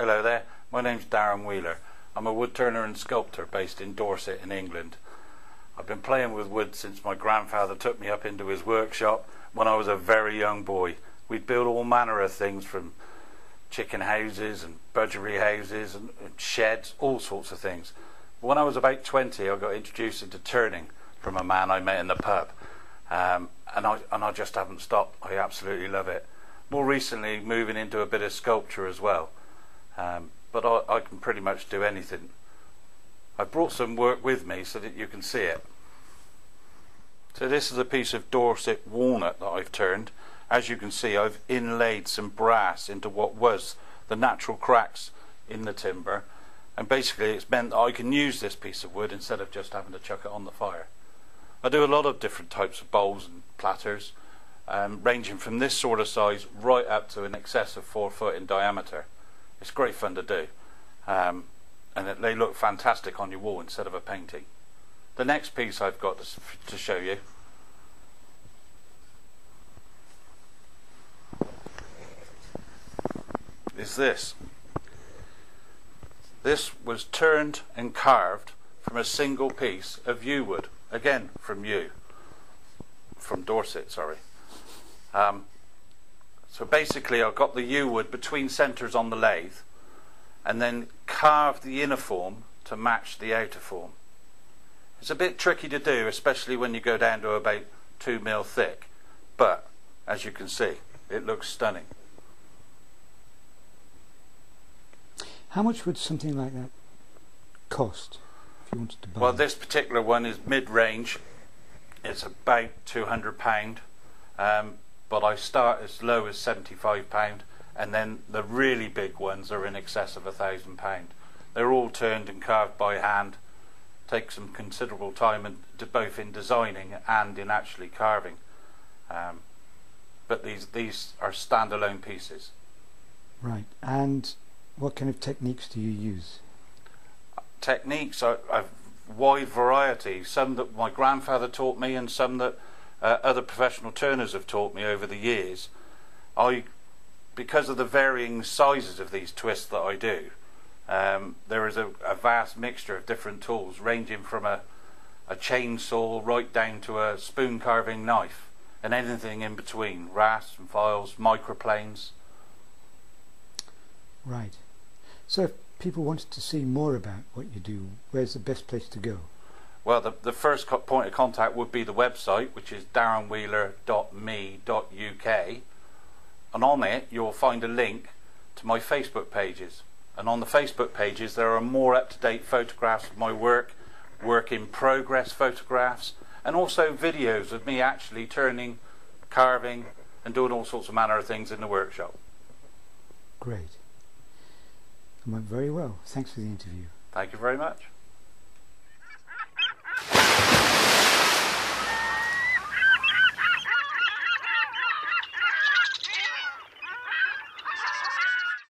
Hello there, my name's Darren Wheeler. I'm a wood turner and sculptor based in Dorset in England. I've been playing with wood since my grandfather took me up into his workshop when I was a very young boy. We'd build all manner of things from chicken houses and budgery houses and, and sheds, all sorts of things. When I was about 20, I got introduced into turning from a man I met in the pub. Um, and I and I just haven't stopped. I absolutely love it. More recently, moving into a bit of sculpture as well. Um, but I, I can pretty much do anything. I brought some work with me so that you can see it. So this is a piece of Dorset walnut that I've turned. As you can see, I've inlaid some brass into what was the natural cracks in the timber. And basically it's meant that I can use this piece of wood instead of just having to chuck it on the fire. I do a lot of different types of bowls and platters, um, ranging from this sort of size right up to an excess of four foot in diameter. It's great fun to do, um, and they look fantastic on your wall instead of a painting. The next piece I've got to, to show you is this. This was turned and carved from a single piece of yew wood, again from yew from Dorset, sorry. Um, so basically, I've got the yew wood between centres on the lathe, and then carved the inner form to match the outer form. It's a bit tricky to do, especially when you go down to about two mil thick, but as you can see, it looks stunning. How much would something like that cost if you wanted to buy? Well, this particular one is mid-range, it's about two hundred pound, um, but I start as low as seventy five pound, and then the really big ones are in excess of thousand pound. They're all turned and carved by hand. Take some considerable time both in designing and in actually carving. Um, but these these are standalone pieces. Right. And what kind of techniques do you use? Techniques, are, I've wide variety. Some that my grandfather taught me, and some that uh, other professional turners have taught me over the years. I, because of the varying sizes of these twists that I do, um, there is a, a, vast mixture of different tools, ranging from a, a chainsaw right down to a spoon carving knife, and anything in between, rasps and files, microplanes. Right. So if people wanted to see more about what you do, where's the best place to go? Well, the, the first point of contact would be the website, which is darrenwheeler.me.uk. And on it, you'll find a link to my Facebook pages. And on the Facebook pages, there are more up to date photographs of my work, work in progress photographs, and also videos of me actually turning, carving, and doing all sorts of manner of things in the workshop. Great. It went very well. Thanks for the interview. Thank you very much.